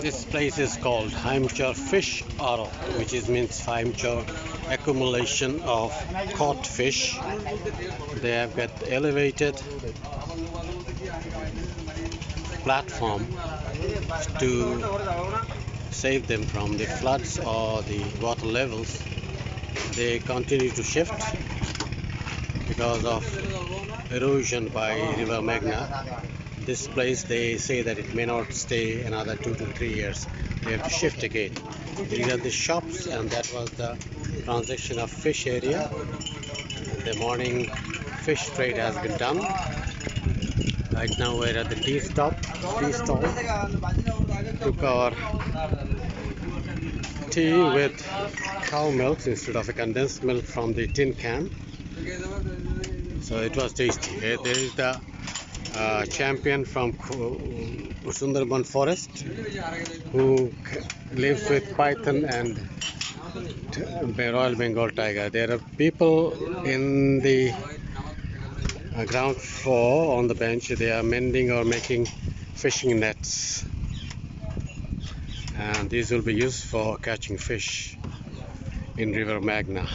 This place is called Haimchar Fish Arrow, which is means Haimchar accumulation of caught fish. They have got elevated platform to save them from the floods or the water levels. They continue to shift because of erosion by River Meghna. This place they say that it may not stay another two to three years. They have to shift again. These are the shops and that was the transaction of fish area. The morning fish trade has been done. Right now we're at the tea stop, tea stall. Took our tea with cow milk instead of a condensed milk from the tin can. So it was tasty. There is the champion from Sundarban forest who lives with python and Royal Bengal tiger. There are people in the uh, ground floor on the bench. They are mending or making fishing nets, and these will be used for catching fish in River Meghna.